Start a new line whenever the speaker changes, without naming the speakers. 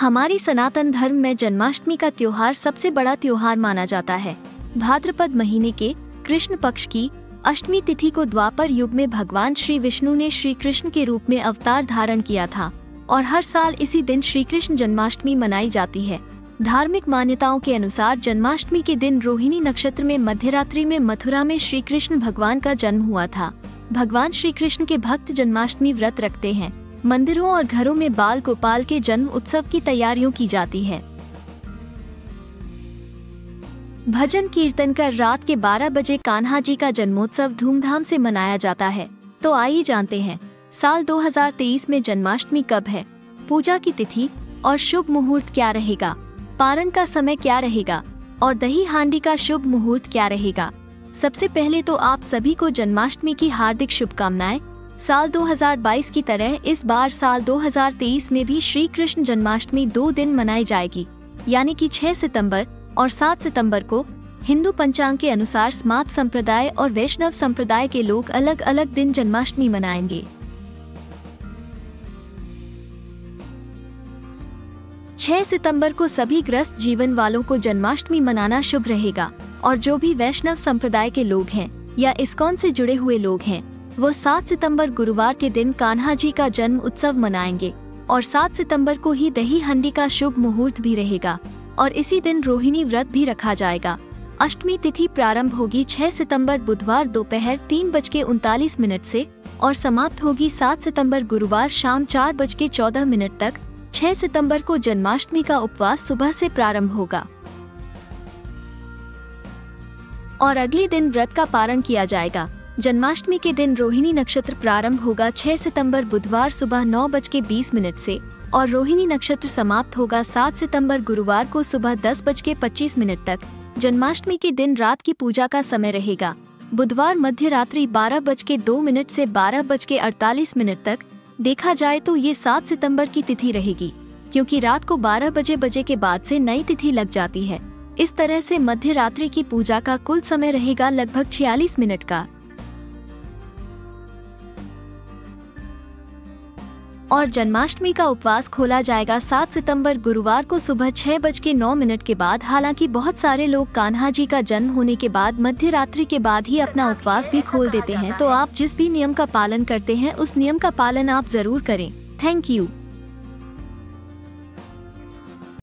हमारी सनातन धर्म में जन्माष्टमी का त्योहार सबसे बड़ा त्योहार माना जाता है। भाद्रपद महीने के कृष्ण पक्ष की अष्टमी तिथि को द्वापर युग में भगवान श्री विष्णु ने श्री कृष्ण के रूप में अवतार धारण किया था और हर साल इसी दिन श्री कृष्ण जन्माष्टमी मनाई जाती है। धार्मिक मान्यताओं के अनुसार जन्माष्टमी के दिन रोहिणी नक्षत्र में मध्यरात्रि में मथुरा में श्री कृष्ण भगवान का जन्म हुआ था। भगवान श्री कृष्ण के भक्त जन्माष्टमी व्रत रखते हैं। मंदिरों और घरों में बाल गोपाल के जन्म उत्सव की तैयारियों की जाती है। भजन कीर्तन कर रात के 12 बजे कान्हा जी का जन्मोत्सव धूमधाम से मनाया जाता है। तो आइए जानते हैं, साल 2023 में जन्माष्टमी कब है? पूजा की तिथि और शुभ मुहूर्त क्या रहेगा? पारण का समय क्या रहेगा? और दही हांडी का शुभ मुहूर्त क्या रहेगा? सबसे पहले तो आप सभी को जन्माष्टमी की हार्दिक शुभकामनाएँ साल 2022 की तरह इस बार साल 2023 में भी श्री कृष्ण जन्माष्टमी दो दिन मनाई जाएगी, यानी कि 6 सितंबर और 7 सितंबर को हिंदू पंचांग के अनुसार स्मार्त संप्रदाय और वैष्णव संप्रदाय के लोग अलग अलग दिन जन्माष्टमी मनाएँगे। 6 सितंबर को सभी ग्रस्त जीवन वालों को जन्माष्टमी मनाना शुभ रहेगा, और जो भी वैष्णव संप्रदाय के लोग हैं या इस्कॉन से जुड़े हुए लोग हैं वो 7 सितंबर गुरुवार के दिन कान्हा जी का जन्म उत्सव मनाएँगे और 7 सितंबर को ही दही हंडी का शुभ मुहूर्त भी रहेगा और इसी दिन रोहिणी व्रत भी रखा जाएगा। अष्टमी तिथि प्रारंभ होगी 6 सितंबर बुधवार दोपहर तीन बज के उनतालीस मिनट से और समाप्त होगी 7 सितंबर गुरुवार शाम चार बज के चौदह मिनट तक। 6 सितंबर को जन्माष्टमी का उपवास सुबह से प्रारंभ होगा। और अगले दिन व्रत का पारण किया जाएगा। जन्माष्टमी के दिन रोहिणी नक्षत्र प्रारंभ होगा 6 सितंबर बुधवार सुबह नौ बज के बीस मिनट से और रोहिणी नक्षत्र समाप्त होगा 7 सितंबर गुरुवार को सुबह दस बज के पच्चीस मिनट तक। जन्माष्टमी के दिन रात की पूजा का समय रहेगा। बुधवार मध्य रात्रि बारह बज के दो मिनट से बारह बज के अड़तालीस मिनट तक। देखा जाए तो ये सात सितंबर की तिथि रहेगी, क्योंकि रात को बारह बजे बजे के बाद से नई तिथि लग जाती है। इस तरह से मध्य रात्रि की पूजा का कुल समय रहेगा लगभग छियालीस मिनट का। और जन्माष्टमी का उपवास खोला जाएगा 7 सितंबर गुरुवार को सुबह छह बज के नौ मिनट के बाद। हालाँकि बहुत सारे लोग कान्हा जी का जन्म होने के बाद मध्य रात्रि के बाद ही अपना उपवास भी खोल देते हैं तो आप जिस भी नियम का पालन करते हैं, उस नियम का पालन आप ज़रूर करें। Thank you.